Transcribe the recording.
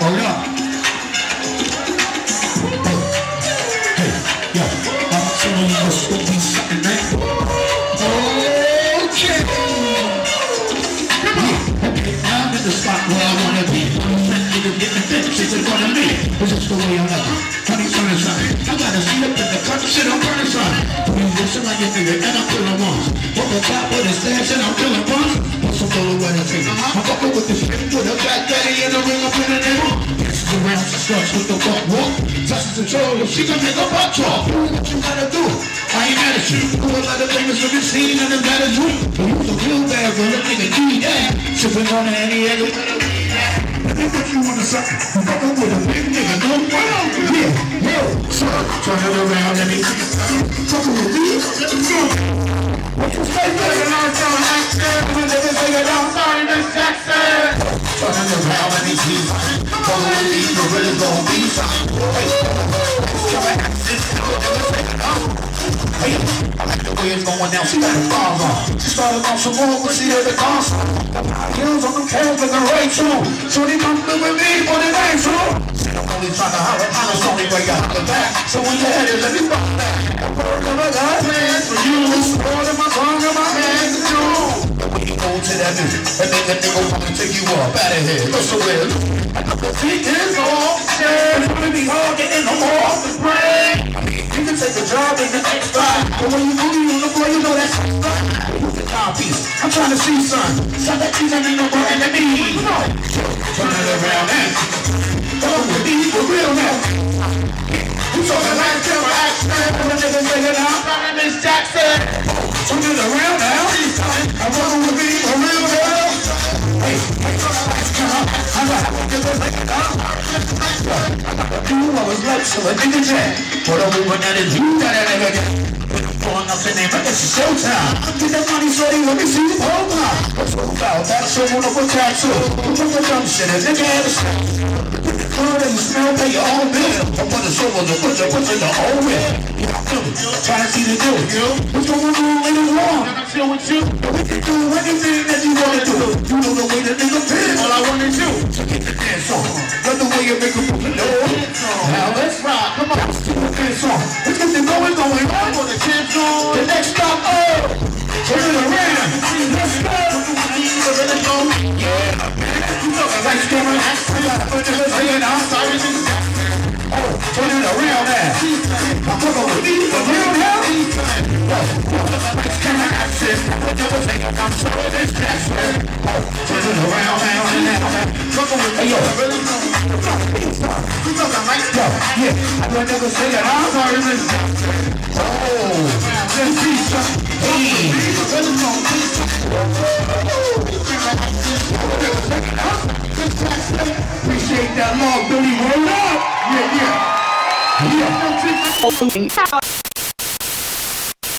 Hold up. Hey, yo, I'm telling you this will be. Okay. Okay, now I'm in the spot where I wanna be. Niggas getting bitches in front of me. This is the way I it. I slip in the. You like a nigga, and I'm killing ones. What the top stairs, and I'm little wedding finger. I'm fucking with the shit, with a fat daddy in the ring, I'm pinning him This is around, with the fuck walk. Touches the control, she can make a butt. Do what you gotta do. I ain't mad at you. Do a lot of things with your scene, and I'm mad at you. But you the real bad girl, that nigga need that. Sipping on any Think what you wanna suck? You fucking with a big nigga, no wow. Yeah, yeah. So, turn it around, let me fucking with me. What you? I'm so active. When they say it, I'm sorry, Miss Jackson. Turn it around, let me see. Fucking with me, you really gon' be something. Hey, come on, this Hey, I like the way it's going down. She got a bomb. She on some more, but she had the console. Heels on the calves like a Rachel. They come through with me for the night, so. I'm only trying to holler, I'm the only way you holler back. So when you had it, let me fuck back. To that music, that nigga wanna take you up out of here. Go somewhere. Know is off. Yeah, it's gonna be hard getting no more off the brain. You can take a job in the next spot. But when you boogie on the floor, you know that's piece. I'm trying to see son. Stop that cheese and no more enemy. Come on. Turn it around now. With me for real now. You talking like camera action. I'm a nigga saying I'm trying Miss Jackson. Turn it around now. I'm rolling with me are we that is you that a nigga Pulling up the name, but is showtime. Get that money, shorty, let me see the whole time. What's so about that? So wonderful tattoo. Took the dumb shit? A nigga had a snap. Good and smell, pay your own bill. I put the silver, the butcher, put in the old whip. Trying to see the deal, you. What's going on in? I'm chill with you. Sorry. Oh. I'm. Can I. You I. I'm this Jackson. Oh, this pizza. Hey. Roll up. Yeah, yeah. Yeah.